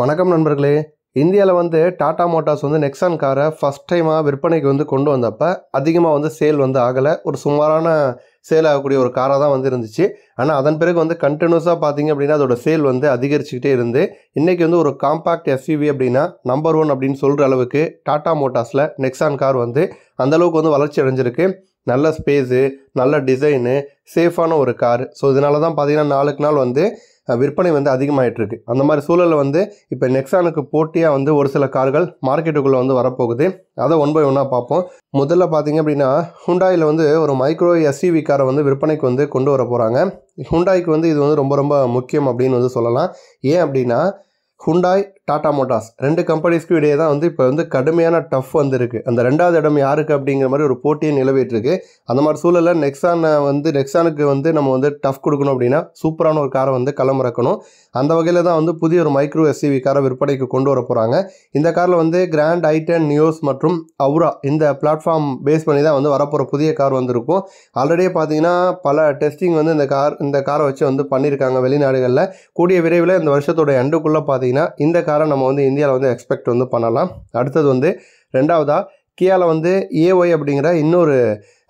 வணக்கம் நண்பர்களே. இந்தியாவில் வந்து டாடா மோட்டார்ஸ் வந்து நெக்ஸான் காரை ஃபஸ்ட் டைமாக விற்பனைக்கு வந்து கொண்டு வந்தப்போ அதிகமாக வந்து சேல் வந்து ஆகலை. ஒரு சுமாரான சேல் ஆகக்கூடிய ஒரு காராக தான் வந்து இருந்துச்சு. ஆனால் அதன் பிறகு வந்து கண்டினியூஸாக பார்த்தீங்க அப்படின்னா அதோட சேல் வந்து அதிகரிச்சுக்கிட்டே இருந்து இன்றைக்கி வந்து ஒரு காம்பாக்ட் எஸ்யூவி அப்படின்னா நம்பர் ஒன் அப்படின்னு சொல்கிற அளவுக்கு டாடா மோட்டார்ஸில் நெக்ஸான் கார் வந்து அந்தளவுக்கு வந்து வளர்ச்சி அடைஞ்சிருக்கு. நல்ல ஸ்பேஸு நல்ல டிசைனு சேஃபான ஒரு கார் ஸோ இதனால தான் பார்த்தீங்கன்னா நாளுக்கு நாள் வந்து விற்பனை வந்து அதிகமாகிட்டு இருக்கு அந்த மாதிரி சூழலில் வந்து இப்போ நெக்ஸானுக்கு போட்டியாக வந்து ஒரு சில கார்கள் மார்க்கெட்டுக்குள்ளே வந்து வரப்போகுது. அதை ஒன் பை ஒன்னாக பார்ப்போம். முதல்ல பார்த்தீங்க அப்படின்னா ஹுண்டாயில் வந்து ஒரு மைக்ரோ எஸ்யூவி காரை வந்து விற்பனைக்கு வந்து கொண்டு வர போகிறாங்க ஹுண்டாய்க்கு வந்து இது வந்து ரொம்ப ரொம்ப முக்கியம் அப்படின்னு வந்து சொல்லலாம். ஏன் அப்படின்னா ஹுண்டாய் டாடா மோட்டார்ஸ். ரெண்டு கம்பெனிஸ்க்கும் இடையே தான் வந்து இப்போ வந்து கடுமையான டஃப் வந்து இருக்குது அந்த ரெண்டாவது இடம் யாருக்கு அப்படிங்கிற மாதிரி ஒரு போட்டியை நிலவிட்டுருக்கு. அந்த மாதிரி சூழலில் நெக்ஸானை வந்து நெக்ஸானுக்கு வந்து நம்ம வந்து டஃப் கொடுக்கணும் அப்படின்னா சூப்பரான ஒரு காரை வந்து களமிறக்கணும். அந்த வகையில் தான் வந்து புதிய ஒரு மைக்ரோ எஸ்சிவி காரை விற்பனைக்கு கொண்டு வர போகிறாங்க இந்த காரில் வந்து கிராண்ட் ஐட்டன் நியூஸ் மற்றும் அவுரா இந்த பிளாட்ஃபார்ம் பேஸ் பண்ணி தான் வந்து வரப்போகிற புதிய கார் வந்திருக்கும். ஆல்ரெடியே பார்த்தீங்கன்னா பல டெஸ்டிங் வந்து இந்த கார் இந்த காரை வச்சு வந்து பண்ணியிருக்காங்க வெளிநாடுகளில். கூடிய விரைவில் இந்த வருஷத்தோட எண்டுக்குள்ளே பார்த்தீங்கன்னா இந்த கார் நம்ம வந்து இந்தியாவில் வந்து எக்ஸ்பெக்ட் வந்து பண்ணலாம். அடுத்தது வந்து ரெண்டாவதாக கியாவில் வந்து ஏஒய் அப்படிங்கிற இன்னொரு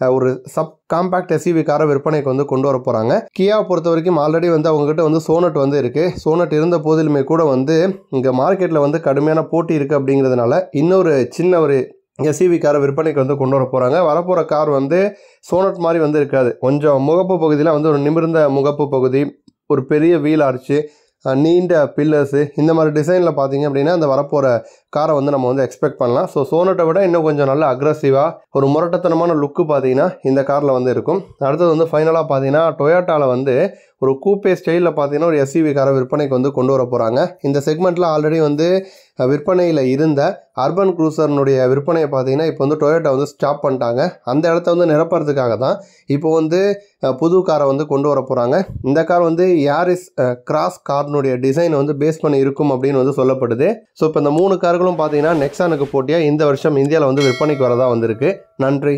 ஒரு சப் காம்பேக்ட் எஸ்யூவி காரை விற்பனைக்கு வந்து கொண்டு வர போகிறாங்க கியாவை பொறுத்த வரைக்கும் ஆல்ரெடி வந்து அவங்ககிட்ட வந்து சோனட் வந்து இருக்குது சோனட் இருந்த போதிலுமே கூட வந்து இங்கே மார்க்கெட்டில் வந்து கடுமையான போட்டி இருக்குது அப்படிங்கிறதுனால இன்னொரு சின்ன ஒரு எஸ்யூவி காரை விற்பனைக்கு வந்து கொண்டு வர போகிறாங்க வரப்போகிற கார் வந்து சோனட் மாதிரி வந்து இருக்காது. கொஞ்சம் முகப்பு பகுதியில் வந்து ஒரு நிமிர்ந்த முகப்பு பகுதி ஒரு பெரிய வீல் ஆர்ச்சு நீண்ட பில்லர்ஸு இந்த மாதிரி டிசைனில் பார்த்தீங்க அப்படின்னா அந்த வரப்போகிற காரை வந்து நம்ம வந்து எக்ஸ்பெக்ட் பண்ணலாம். ஸோ சோனட்டை விட இன்னும் கொஞ்சம் நல்ல அக்ரஸிவாக ஒரு முரட்டத்தனமான லுக்கு பார்த்தீங்கன்னா இந்த காரில் வந்து இருக்கும். அடுத்தது வந்து ஃபைனலாக பார்த்தீங்கன்னா டொயோட்டாவில் வந்து ஒரு கூப்பே ஸ்டைலில் பார்த்தீங்கன்னா ஒரு எஸ்யூவி காரை விற்பனைக்கு வந்து கொண்டு வர போகிறாங்க இந்த செக்மெண்ட்டில் ஆல்ரெடி வந்து விற்பனையில் இருந்த அர்பன் க்ரூசர்னுடைய விற்பனையை பார்த்தீங்கன்னா இப்போ வந்து டொயோட்டா வந்து ஸ்டாப் பண்ணிட்டாங்க. அந்த இடத்த வந்து நிரப்புறதுக்காக தான் இப்போ வந்து புது காரை வந்து கொண்டு வர போகிறாங்க இந்த கார் வந்து யாரிஸ் கிராஸ் கார்னுடைய டிசைனை வந்து பேஸ் பண்ணி இருக்கும் அப்படின்னு வந்து சொல்லப்படுது. ஸோ இப்போ இந்த மூணு கார்களும் பார்த்தீங்கன்னா நெக்ஸானுக்கு போட்டியாக இந்த வருஷம் இந்தியாவில் வந்து விற்பனைக்கு வரதா வந்திருக்கு. நன்றி.